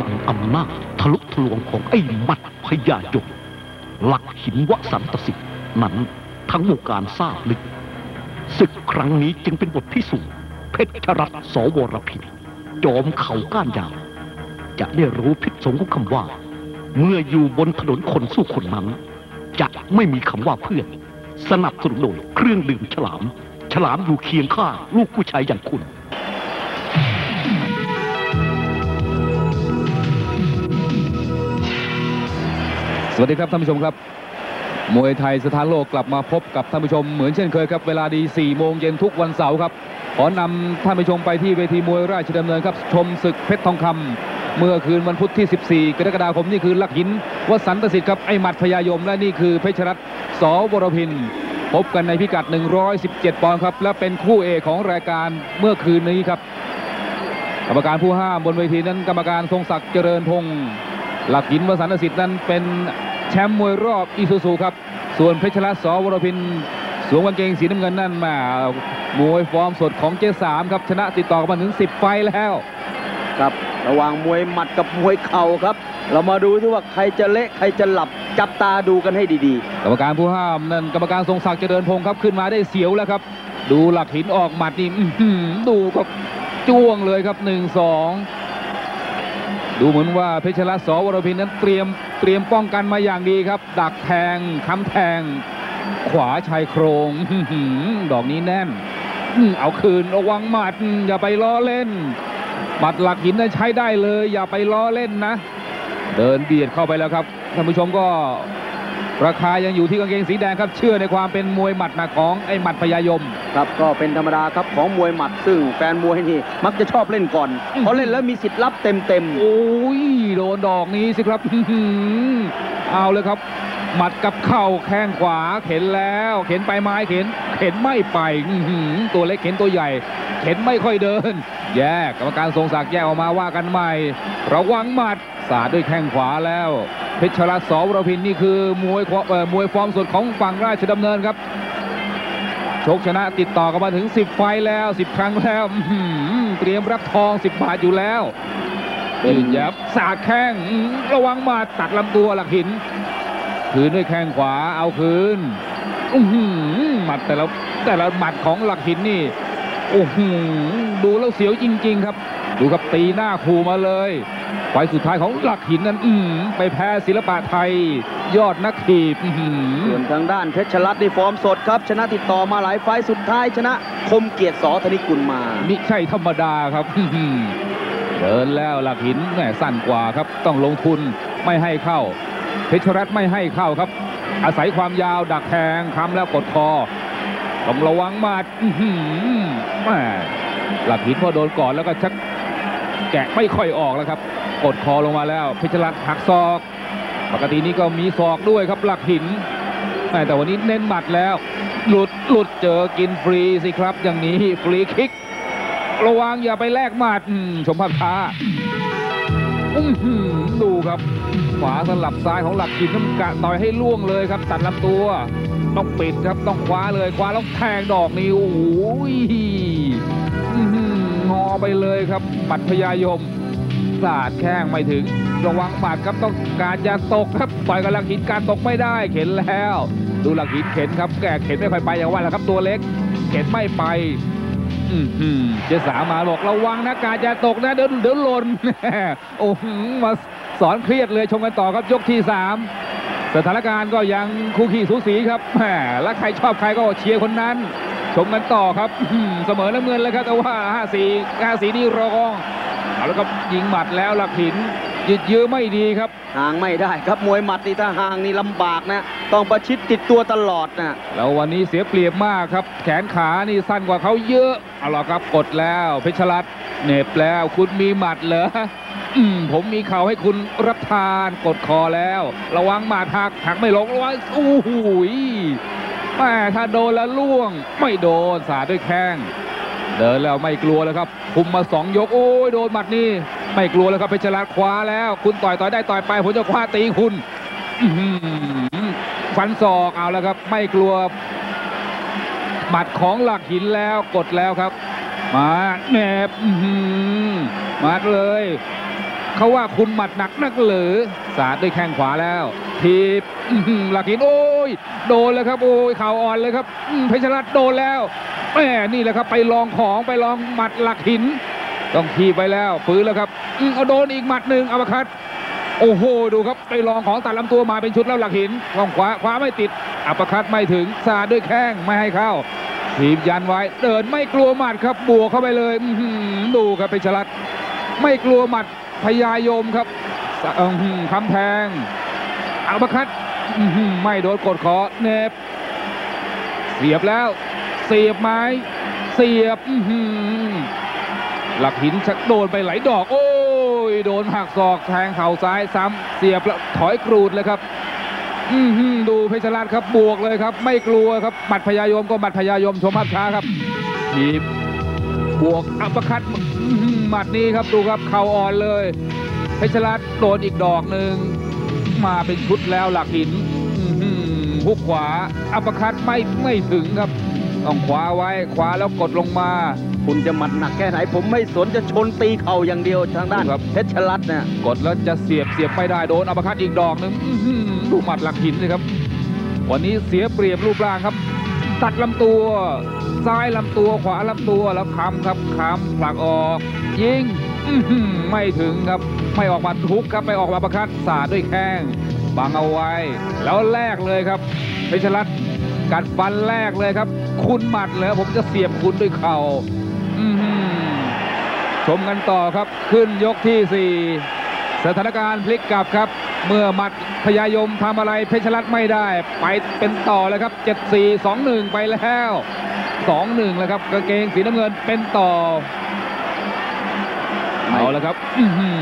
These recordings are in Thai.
ลังอำนาจทะลุทะลวงของไอ้มัดพญายมหลักหินวสันตสิทธิ์นั้นทั้งวงการทราบลึกศึกครั้งนี้จึงเป็นบทพิสูจน์เพชรรัตน์สวรพินจอมเข่าก้านยาว จะได้รู้พิษสงของคำว่า เมื่ออยู่บนถนนคนสู้คนนั้น จะไม่มีคำว่าเพื่อน สนับสนุนโดยเครื่องดื่มฉลาม ฉลามอยู่เคียงข้างลูกผู้ชายอย่างคุณ สวัสดีครับท่านผู้ชมครับ มวยไทยสถานโลกกลับมาพบกับท่านผู้ชมเหมือนเช่นเคยครับ เวลาดี 4 โมงเย็นทุกวันเสาร์ครับ ขอนำท่านผู้ชมไปที่เวทีมวยราชดำเนินครับ ชมศึกเพชรทองคำเมื่อคืนวันพุธที่ 14 กรกฎาคมนี่คือลักหินวสันตสิทธิ์ครับไอหมัดพยายมและนี่คือเพชรรัตน์สวรพินพบกันในพิกัด 117 ปอนด์ครับ และเป็นคู่เอกของรายการเมื่อคืนนี้ครับ กรรมการผู้ห้ามบนเวทีนั้นกรรมการทรงศักดิ์เจริญพงศ์หลักหินวสันตสิทธิ์นั้นเป็น แชมป์มวยรอบอีซูซูครับ ส่วนเพชรรัตน์สวรพินสวมกางเกงสีน้ำเงินนั่นมามวยฟอร์มสดของเจสามครับ ชนะติดต่อกันมาถึง 10 ไฟล์แล้วครับระหว่างมวยหมัดกับมวยเข่าครับ เรามาดูที่ว่าใครจะเละใครจะหลับจับตาดูกันให้ดีกรรมการผู้ห้ามนั่นกรรมการทรงศักดิ์เจริญพงศ์ครับขึ้นมาได้เสียวแล้วครับ ดูหลักหินออกหมัดนี่อื้อหือดูครับจ้วงเลยครับหนึ่งสอง ดูเหมือนว่าเพชรรัตน์สวรพินนั้นเตรียมเตรียมป้องกันมาอย่างดีครับ ดักแทงค้ำแทง ขวาชายโครงดอกนี้แน่น เอาคืนระวังหมัด อย่าไปล้อเล่นหมัดหลักหินนั้นใช้ได้เลย อย่าไปล้อเล่นนะ เดินเบียดเข้าไปแล้วครับท่านผู้ชมก็ ราคายังอยู่ที่กางเกงสีแดงครับ เชื่อในความเป็นมวยหมัดหนักของไอ้หมัดพยายมๆครับก็เป็นธรรมดาครับของมวยหมัดซึ่งแฟนมวยนี่มักจะชอบเล่นก่อนอืมเพราะเล่นแล้วมีสิทธิ์รับเต็มโอ้ยโดนดอกนี้สิครับอื้อหือเอาเลยครับ หมัดกับเข่าแข้งขวาเข็นแล้ว เข็นไปไม้เข็น เข็นไม่ไปอื้อหือตัวเล็กเข็นตัวใหญ่ เข็นไม่ค่อยเดิน แยกกรรมการทรงศักดิ์แยกออกมาว่ากันใหม่ระวังหมัดสาดด้วยแข้งขวาแล้ว เพชรรัตน์สวรพินนี่คือมวยเอ่อมวยฟอร์มสดของฝั่งราชดำเนินครับชกชนะติดต่อกันมาถึง 10 ไฟแล้ว 10 ครั้งแล้วเตรียมรับทอง 10 บาทอยู่แล้วยืนยับสาดแข้งระวังหมาตัดลำตัวหลักหิน คืนด้วยแข้งขวาเอาคืนหมัดแต่ละแต่ละหมัดของหลักหินนี่โอ้โหดูแล้วเสียวจริง ๆ ครับ ดูครับตีหน้าคูมาเลย ไฟล์สุดท้ายของหลักหินนั้นอือหือไปแพ้ศิลปะไทย ยอดนักถีบอื้อหือๆส่วนทางด้านเพชรรัตน์ในฟอร์มสดครับ ชนะติดต่อมาหลายไฟล์สุดท้ายชนะคมเกียรติสอธนิกุลมามิใช่ธรรมดาครับเดินแล้วหลักหินแหมสั้นกว่าครับ ต้องลงทุนไม่ให้เข้า เพชรรัตน์ไม่ให้เข้าครับ อาศัยความยาวดักแทงคำแล้วกดคอต้องระวังหมาดอื้อหือแหมหลักหินพอโดนก่อนแล้วก็ชักแกะไม่ค่อยออกแล้วครับ กดคอลงมาแล้วเพชรรัตหักศอก ปกตินี้ก็มีศอกด้วยครับหลักหินแหมแต่วันนี้เน้นหมัดแล้ว หลุดหลุดเจอกินฟรีสิครับ อย่างนี้ฟรีคิก ระวังอย่าไปแลกหมัดอืมชมภาพช้าดูครับ ขวาสลับซ้ายของหลักหินน้ำกะต่อยให้ล่วงเลยครับ ตัดลำตัวต้องปิดครับต้องคว้าเลยคว้าแล้วแทงดอกนี้โอ้โหอื้อหือ งอไปเลยครับหมัดพยายมสาดแข้งไม่ถึง ระวังหมัดครับต้องการจะตกครับต่อยกับหลักหินการตกไม่ได้เข็นแล้ว ดูหลักหินเข็นครับ แกเข็นไม่ค่อยไปอย่างว่าแหละครับตัวเล็ก เข็นไม่ไปอือหือเจสามาบอกระวังนะการจะตกนะเดี๋ยวเดี๋ยวหล่นโอ้โหมาสอนเครียดเลยชมกันต่อครับยกที่สามสถานการณ์ก็ยังคู่ขี้สูสีครับแหมแล้วใครชอบใครก็เชียร์คนนั้น ชมกันต่อครับอื้อหือเสมอน้ำเงินเลยครับแต่ว่า5 4 5 4นี่รองเอาแล้วครับยิงหมัดแล้วหลักหินยืดเยื้อไม่ดีครับห่างไม่ได้ครับมวยหมัดนี่ถ้าห่างนี่ลำบากนะ ต้องประชิดติดตัวตลอดนะแล้ววันนี้เสียเปรียบมากครับ แขนขานี่สั้นกว่าเขาเยอะเอาล่ะครับกดแล้วเพชรรัตน์เหน็บแล้วคุณมีหมัดเหรออืมผมมีเข่าให้คุณรับทานกดคอแล้ว ระวังหมัดหักหักไม่ลงระวังอู้หูย แม่ถ้าโดนแล้วล่วง ไม่โดนสาดด้วยแข้งเดินแล้วไม่กลัวแล้วครับ คุมมาสองยกโอ้ยโดนหมัดนี่ไม่กลัวแล้วครับเพชรรัตคว้าแล้ว คุณต่อยต่อยได้ต่อยไปผมจะคว้าตีคุณฟันศอกเอาแล้วครับ ไม่กลัวหมัดของหลักหินแล้วกดแล้วครับ มาแหนบหือมาเลย เขาว่าคุณหมัดหนักนักเหรือสาดด้วยแข้งขวาแล้วทีบหลักหินโอ้ยโดนแล้วครับโอ้ยเข่าอ่อนเลยครับเพชรรัตน์โดนแล้วแหมนี่แหละครับไปลองของไปลองหมัดหลักหิน ต้องทีบไปแล้วฟื้นแล้วครับอืมเอาโดนอีกหมัดหนึ่งอัปคัตโอ้โหดูครับไปลองของตัดลำตัวมาเป็นชุดแล้วหลักหินลองขวาขวาไม่ติดอัปคัตไม่ถึงสาดด้วยแข้งไม่ให้เข้าทีมยันไว้เดินไม่กลัวหมัดครับบวกเข้าไปเลยอือดูครับเพชรรัตน์ไม่กลัวหมัด พยายมครับคำแพงอัปคัตไม่โดนกดขอเนบเสียบแล้ว เสียบไม้เสียบหลักหินชักโดนไปหลายดอก โอ้ยโดนหักศอกแทงเข่าซ้ายซ้ำเสียบแล้วถอยกรูดเลยครับดูเพชรราชครับบวกเลยครับ ไม่กลัวครับหมัดพยายมก็หมัดพยายมชมภาพช้าครับถีบบวก uppercut หือหมัดนี้ครับดูครับเข่าอ่อนเลย เพชรรัตน์โดนอีกดอกหนึ่งมาเป็นชุดแล้วหลักหินอื้อหือฮุกขวา uppercut ไม่ไม่ถึงครับ ต้องขวาไว้ขวาแล้วกดลงมา คุณจะหมัดหนักแค่ไหน ผมไม่สนจะชนตีเข่าอย่างเดียวทางด้านครับเพชรรัตน์เนี่ยกดแล้วจะเสียบเสียบไม่ได้โดน uppercut อีกดอกหนึ่งอื้อหือดูหมัดหลักหินเลยครับ วันนี้เสียเปรียบรูปร่างครับ ตัดลำตัว ซ้ายลำตัวขวาลำตัวแล้วคำครับคำผลักออก ยิงไม่ถึงครับไม่ออกมาทุกครับไม่ออกมาประคัดสาดด้วยแข้งบังเอาไว้ แล้วแลกเลยครับเพชรรัตน์กัดฟันแรกเลยครับ คุณหมัดเหรอผมจะเสียบคุณด้วยเข่าชมกันต่อครับขึ้นยกที่สี่สถานการณ์พลิกกลับครับ เมื่อมัดพยายมทำอะไรเพชรรัตไม่ได้ ไปเป็นต่อเลยครับ 7 4 2 1 ไปแล้ว 2-1 แล้วครับกางเกงสีน้ำเงินเป็นต่อเอาแล้วครับ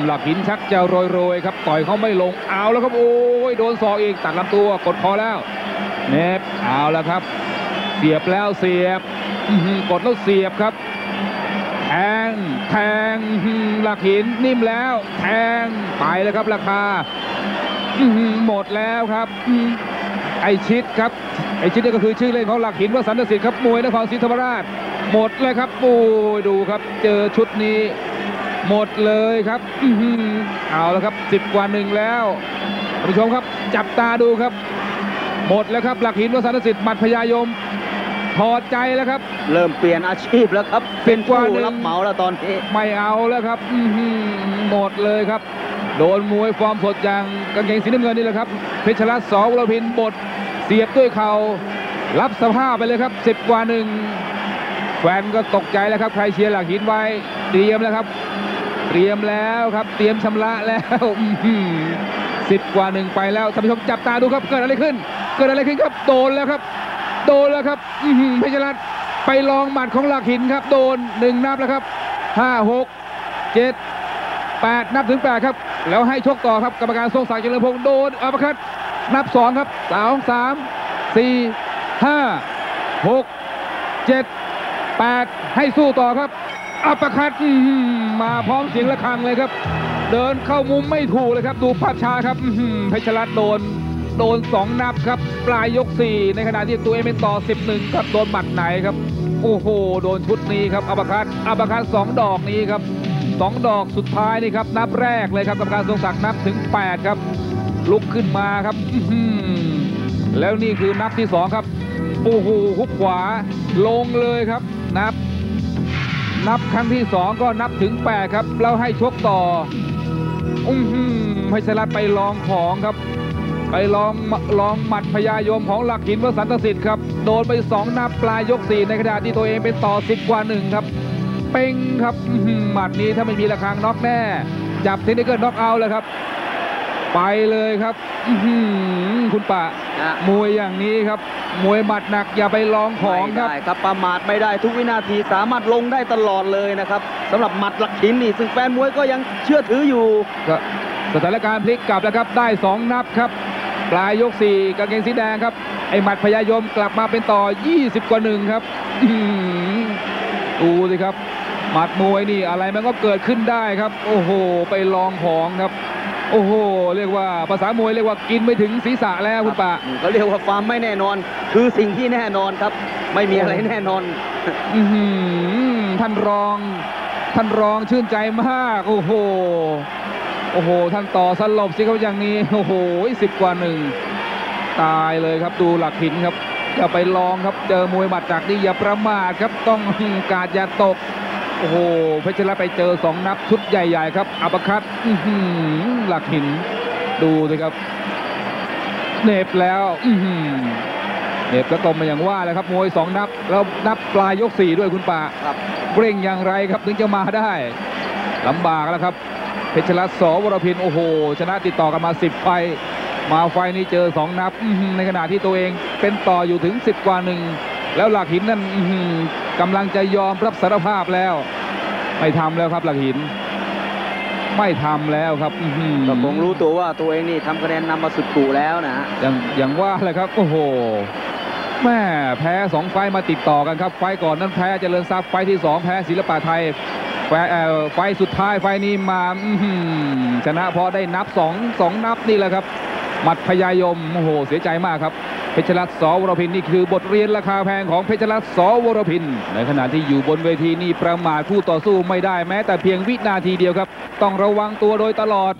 หลักหินชักจะโรยๆครับต่อยเขาไม่ลงเอาแล้วครับโอ้ยโดนศอกอีกตัดลำตัวกดคอแล้วเนบเอาแล้วครับ เสียบแล้วเสียบกดแล้วเสียบครับแทงแทงหลักหินนิ่มแล้ว แทงไปแล้วครับราคา หือหมดแล้วครับอื้อไอชิดครับไอชิดนี่ก็คือชื่อเล่นของหลักหินวสันตสิทธิ์ครับมวยนครศรีธรรมราช หมดเลยครับโอ้ยดูครับ เจอชุดนี้ หมดเลยครับอื้อหือเอาแล้วครับสิบกว่าหนึ่งแล้วท่านผู้ชมครับ จับตาดูครับ หมดแล้วครับหลักหินวสันตสิทธิ์หมัดพยายมถอดใจแล้วครับ เริ่มเปลี่ยนอาชีพแล้วครับ เป็นกว่าผู้หนึ่งรับเหมาแล้วตอนนี้ไม่เอาแล้วครับอื้อหือหมดเลยครับ โดนมวยฟอร์มสดอย่างกางเกงสีน้ำเงินนี่แหละครับ เพชรรัตน์สอวรพินบดเสียบด้วยเข่ารับสภาพไปเลยครับสิบกว่าหนึ่งแฟนก็ตกใจแล้วครับ ใครเชียร์หลักหินไว้ เตรียมแล้วครับ เตรียมแล้วครับ เตรียมชำระแล้วสิบกว่าหนึ่งไปแล้วท่านผู้ชมจับตาดูครับ เกิดอะไรขึ้น เกิดอะไรขึ้นครับ โดนแล้วครับ โดนแล้วครับเพชรรัตน์ไปลองหมัดของหลักหินครับ โดนหนึ่งนับแล้วครับห้าหกเจ็ด แปดนับถึงแปดครับ แล้วให้ชกต่อครับกรรมการทรงศักดิ์เจริญพงศ์โดนอัปเปร์คัตนับสองครับสองสามสี่ห้าหกเจ็ดแปดให้สู้ต่อครับอัปเปร์คัตมาพร้อมเสียงระฆังเลยครับ เดินเข้ามุมไม่ถูกเลยครับ ดูภาพช้าครับอื้อหือเพชรรัตน์โดนโดนสองนับครับ ปลายยก 4 ในขณะที่ตัวเองเป็นต่อ 11 ครับ โดนหมัดไหนครับ โอ้โห โดนชุดนี้ครับอัปเปร์คัตอัปเปร์คัตสองดอกนี้ครับ สองดอกสุดท้ายนี่ครับ นับแรกเลยครับกรรมการทรงศักดิ์นับถึง 8 ครับ ลุกขึ้นมาครับแล้วนี่คือนับที่ 2 ครับโอ้โหหุกขวาลงเลยครับ นับ นับครั้งที่ 2 ก็นับถึง 8 ครับแล้วให้ชกต่ออื้อหือเพชรรัตน์ไปลองของครับ ไปลองลองหมัดพญายมของหลักหินวสันตสิทธิ์ครับ โดนไปสองนับปลายยกสี่ในขณะที่ตัวเองเป็นต่อสิบกว่าหนึ่งครับ เป้งครับอื้อหือหมัดนี้ถ้าไม่มีระฆังน็อกแน่ จับ technical knockout เลยครับ ไปเลยครับอื้อหือคุณปะนะมวยอย่างนี้ครับ มวยหมัดหนักอย่าไปลองของไม่ครับได้ครับประมาทไม่ได้ทุกวินาทีสามารถลงได้ตลอดเลยนะครับสำหรับหมัดหลักหินนี่ซึ่งแฟนมวยก็ยังเชื่อถืออยู่ก็สถานการณ์พลิกกลับแล้วครับได้สองนับครับปลายยกสี่กางเกงสีแดงครับ ไอหมัดพยายมกลับมาเป็นต่อ 20 กว่าหนึ่งครับอื้อหือดูสิครับ หมัดมวยนี่อะไรมันก็เกิดขึ้นได้ครับ โอ้โห ไปลองของครับ โอ้โห เรียกว่าภาษามวยเรียกว่ากินไปถึงศีรษะแล้วคุณปะเขาเรียกว่าความไม่แน่นอน คือสิ่งที่แน่นอนครับ ไม่มีอะไรแน่นอนอื้อหือท่านรองท่านรองชื่นใจมาก โอ้โห โอ้โห ท่านต่อสลบสิครับอย่างนี้ โอ้โหสิบกว่าหนึ่ง ตายเลยครับ ดูหลักหินครับอย่าไปลองครับ เจอมวยหมัดจากนี่อย่าประมาทครับ ต้องการ์ดอย่าตกโอ้โหเพชรรัตน์ไปเจอสองนับชุดใหญ่ ๆ ครับ uppercut อื้อหือหลักหินดูสิครับเหน็บแล้วอื้อหือเหน็บแล้วตมมาอย่างว่าแหละครับมวยสองนับ แล้วนับปลายยกสี่ด้วยคุณป่าครับเร่งอย่างไรครับถึงจะมาได้ลำบากแล้วครับเพชรรัตน์สวรพินโอ้โห ชนะติดต่อกันมา10ไฟล์มาไฟล์นี้เจอ2นับอื้อหือในขณะที่ตัวเองเป็นต่ออยู่ถึง10กว่าหนึ่ง แล้วหลักหินนั่นอื้อหือกำลังจะยอมรับสารภาพแล้ว ไม่ทำแล้วครับหลักหิน ไม่ทำแล้วครับอื้อหือก็คงรู้ตัวว่าตัวเองนี่ทำคะแนนนำมาสุดกูแล้วนะฮะอย่างอย่างว่าแหละครับ โอ้โหแม่แพ้สองไฟล์มาติดต่อกันครับ ไฟล์ก่อนนั้นแพ้เจริญทรัพย์ไฟล์ที่สองแพ้ศิลปะไทยไฟล์เอ่อไฟล์สุดท้ายไฟล์นี้มาอื้อหือชนะเพราะได้นับสองสองนับนี่แหละครับ หมัดพยายมโอ้โหเสียใจมากครับ เพชรรัตน์สวรพินนี่คือบทเรียนราคาแพงของเพชรรัตน์สวรพิน ในขณะที่อยู่บนเวทีนี่ประมาทคู่ต่อสู้ไม่ได้แม้แต่เพียงวินาทีเดียวครับ ต้องระวังตัวโดยตลอด